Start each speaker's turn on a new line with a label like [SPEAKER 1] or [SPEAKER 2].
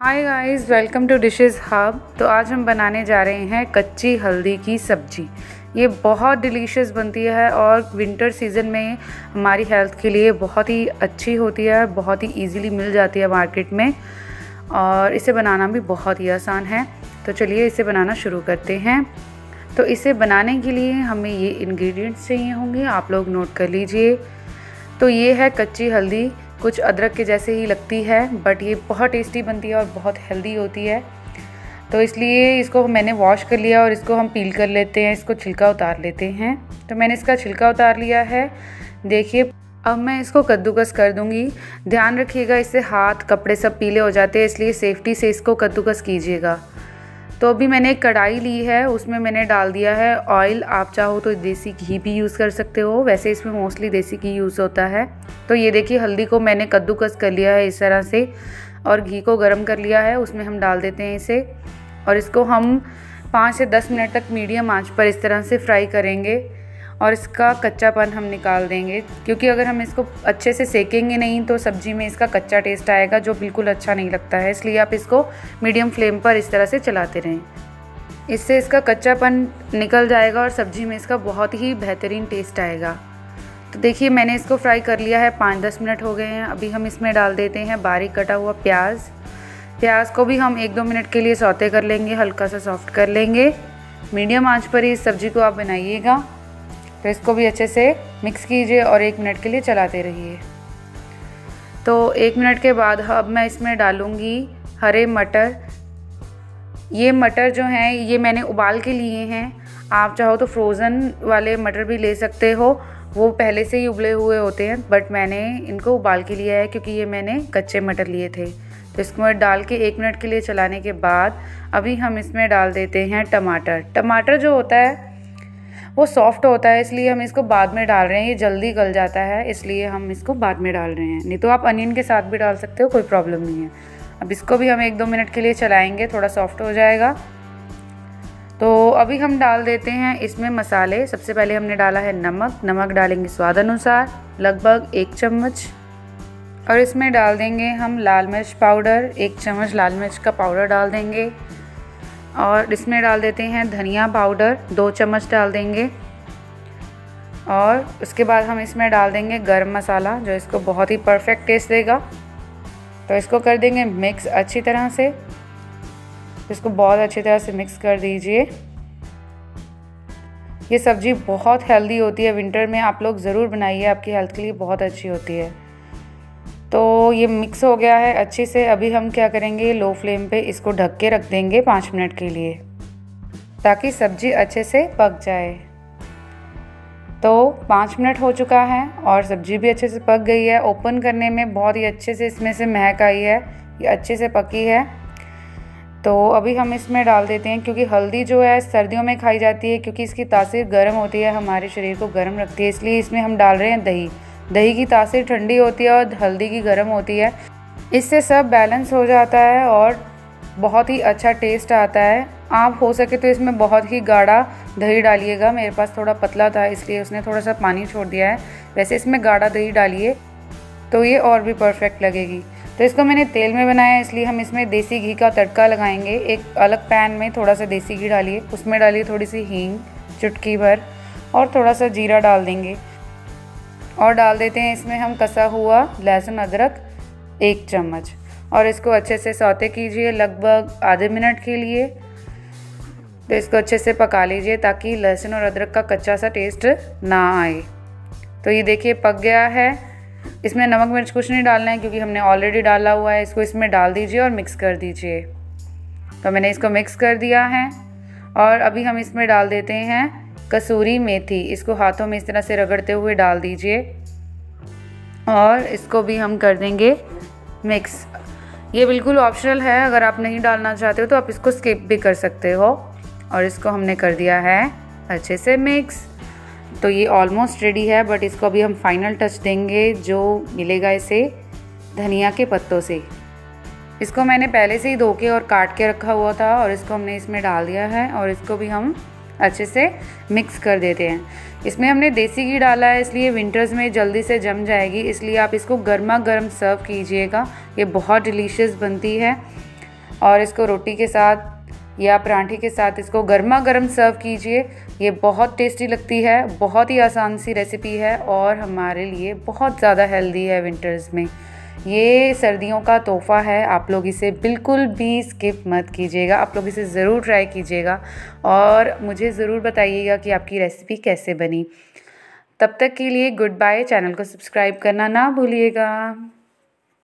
[SPEAKER 1] Hi guys welcome to dishes hub तो आज हम बनाने जा रहे हैं कच्ची हल्दी की सब्ज़ी। ये बहुत डिलीशियस बनती है और विंटर सीज़न में हमारी हेल्थ के लिए बहुत ही अच्छी होती है, बहुत ही इजीली मिल जाती है मार्केट में। और इसे बनाना भी बहुत ही आसान है। तो चलिए इसे बनाना शुरू करते हैं। तो इसे बनाने के लिए हमें ये इंग्रेडिएंट्स चाहिए होंगे, आप लोग नोट कर लीजिए। तो ये है कच्ची हल्दी। कुछ अदरक के जैसे ही लगती है बट ये बहुत टेस्टी बनती है और बहुत हेल्दी होती है। तो इसलिए इसको मैंने वॉश कर लिया और इसको हम पील कर लेते हैं, इसको छिलका उतार लेते हैं। तो मैंने इसका छिलका उतार लिया है। देखिए, अब मैं इसको कद्दूकस कर दूँगी। ध्यान रखिएगा, इससे हाथ, कपड़े सब पीले हो जाते हैं, इसलिए सेफ्टी से इसको कद्दूकस कीजिएगा। तो अभी मैंने एक कढ़ाई ली है, उसमें मैंने डाल दिया है ऑयल आप चाहो तो देसी घी भी यूज़ कर सकते हो, वैसे इसमें मोस्टली देसी घी यूज़ होता है। तो ये देखिए, हल्दी को मैंने कद्दूकस कर लिया है इस तरह से और घी को गर्म कर लिया है, उसमें हम डाल देते हैं इसे और इसको हम पाँच से दस मिनट तक मीडियम आँच पर इस तरह से फ्राई करेंगे। और इसका कच्चापन हम निकाल देंगे। क्योंकि अगर हम इसको अच्छे से सेकेंगे नहीं तो सब्ज़ी में इसका कच्चा टेस्ट आएगा, जो बिल्कुल अच्छा नहीं लगता है। इसलिए आप इसको मीडियम फ्लेम पर इस तरह से चलाते रहें। इससे इसका कच्चापन निकल जाएगा और सब्ज़ी में इसका बहुत ही बेहतरीन टेस्ट आएगा। तो देखिए, मैंने इसको फ्राई कर लिया है। पाँच दस मिनट हो गए हैं। अभी हम इसमें डाल देते हैं बारीक कटा हुआ प्याज। प्याज को भी हम एक दो मिनट के लिए सौते कर लेंगे, हल्का सा सॉफ्ट कर लेंगे। मीडियम आँच पर ही इस सब्ज़ी को आप बनाइएगा। तो इसको भी अच्छे से मिक्स कीजिए और एक मिनट के लिए चलाते रहिए। तो एक मिनट के बाद अब मैं इसमें डालूँगी हरे मटर। ये मटर जो हैं, ये मैंने उबाल के लिए हैं। आप चाहो तो फ्रोज़न वाले मटर भी ले सकते हो। वो पहले से ही उबले हुए होते हैं बट मैंने इनको उबाल के लिया है क्योंकि ये मैंने कच्चे मटर लिए थे। तो इसको डाल के एक मिनट के लिए चलाने के बाद अभी हम इसमें डाल देते हैं टमाटर। टमाटर जो होता है वो सॉफ्ट होता है, इसलिए हम इसको बाद में डाल रहे हैं। ये जल्दी गल जाता है, इसलिए हम इसको बाद में डाल रहे हैं। नहीं तो आप अनियन के साथ भी डाल सकते हो, कोई प्रॉब्लम नहीं है। अब इसको भी हम एक दो मिनट के लिए चलाएँगे, थोड़ा सॉफ्ट हो जाएगा। तो अभी हम डाल देते हैं इसमें मसाले। सबसे पहले हमने डाला है नमक। नमक डालेंगे स्वाद अनुसार, लगभग एक चम्मच। और इसमें डाल देंगे हम लाल मिर्च पाउडर। एक चम्मच लाल मिर्च का पाउडर डाल देंगे। और इसमें डाल देते हैं धनिया पाउडर, दो चम्मच डाल देंगे। और उसके बाद हम इसमें डाल देंगे गरम मसाला, जो इसको बहुत ही परफेक्ट टेस्ट देगा। तो इसको कर देंगे मिक्स अच्छी तरह से। इसको बहुत अच्छी तरह से मिक्स कर दीजिए। ये सब्ज़ी बहुत हेल्दी होती है, विंटर में आप लोग ज़रूर बनाइए, आपकी हेल्थ के लिए बहुत अच्छी होती है। तो ये मिक्स हो गया है अच्छे से। अभी हम क्या करेंगे? लो फ्लेम पे इसको ढक के रख देंगे पाँच मिनट के लिए, ताकि सब्ज़ी अच्छे से पक जाए। तो पाँच मिनट हो चुका है और सब्ज़ी भी अच्छे से पक गई है। ओपन करने में बहुत ही अच्छे से इसमें से महक आई है, ये अच्छे से पकी है। तो अभी हम इसमें डाल देते हैं, क्योंकि हल्दी जो है सर्दियों में खाई जाती है, क्योंकि इसकी तासीर गर्म होती है, हमारे शरीर को गर्म रखती है, इसलिए इसमें हम डाल रहे हैं दही। दही की तासीर ठंडी होती है और हल्दी की गर्म होती है। इससे सब बैलेंस हो जाता है और बहुत ही अच्छा टेस्ट आता है। आप हो सके तो इसमें बहुत ही गाढ़ा दही डालिएगा। मेरे पास थोड़ा पतला था, इसलिए उसने थोड़ा सा पानी छोड़ दिया है। वैसे इसमें गाढ़ा दही डालिए तो ये और भी परफेक्ट लगेगी। तो इसको मैंने तेल में बनाया, इसलिए हम इसमें देसी घी का तड़का लगाएँगे। एक अलग पैन में थोड़ा सा देसी घी डालिए, उसमें डालिए थोड़ी सी हींग चुटकी भर और थोड़ा सा जीरा डाल देंगे। और डाल देते हैं, इसमें हम कसा हुआ लहसुन, अदरक एक चम्मच। और इसको अच्छे से सौते कीजिए लगभग आधे मिनट के लिए। तो इसको अच्छे से पका लीजिए ताकि लहसुन और अदरक का कच्चा सा टेस्ट ना आए। तो ये देखिए पक गया है। इसमें नमक मिर्च कुछ नहीं डालना है क्योंकि हमने ऑलरेडी डाला हुआ है। इसको इसमें डाल दीजिए और मिक्स कर दीजिए। तो मैंने इसको मिक्स कर दिया है। और अभी हम इसमें डाल देते हैं कसूरी मेथी, इसको हाथों में इस तरह से रगड़ते हुए डाल दीजिए। और इसको भी हम कर देंगे मिक्स। ये बिल्कुल ऑप्शनल है, अगर आप नहीं डालना चाहते हो तो आप इसको स्किप भी कर सकते हो। और इसको हमने कर दिया है अच्छे से मिक्स। तो ये ऑलमोस्ट रेडी है, बट इसको अभी हम फाइनल टच देंगे, जो मिलेगा इसे धनिया के पत्तों से। इसको मैंने पहले से ही धो के और काट के रखा हुआ था, और इसको हमने इसमें डाल दिया है, और इसको भी हम अच्छे से मिक्स कर देते हैं। इसमें हमने देसी घी डाला है, इसलिए विंटर्स में जल्दी से जम जाएगी। इसलिए आप इसको गर्मा गर्म सर्व कीजिएगा। ये बहुत डिलीशियस बनती है। और इसको रोटी के साथ या पराठे के साथ इसको गर्मा गर्म सर्व कीजिए। ये बहुत टेस्टी लगती है, बहुत ही आसान सी रेसिपी है और हमारे लिए बहुत ज़्यादा हेल्दी है विंटर्स में। ये सर्दियों का तोहफ़ा है, आप लोग इसे बिल्कुल भी स्किप मत कीजिएगा। आप लोग इसे ज़रूर ट्राई कीजिएगा और मुझे ज़रूर बताइएगा कि आपकी रेसिपी कैसे बनी। तब तक के लिए गुड बाय चैनल को सब्सक्राइब करना ना भूलिएगा।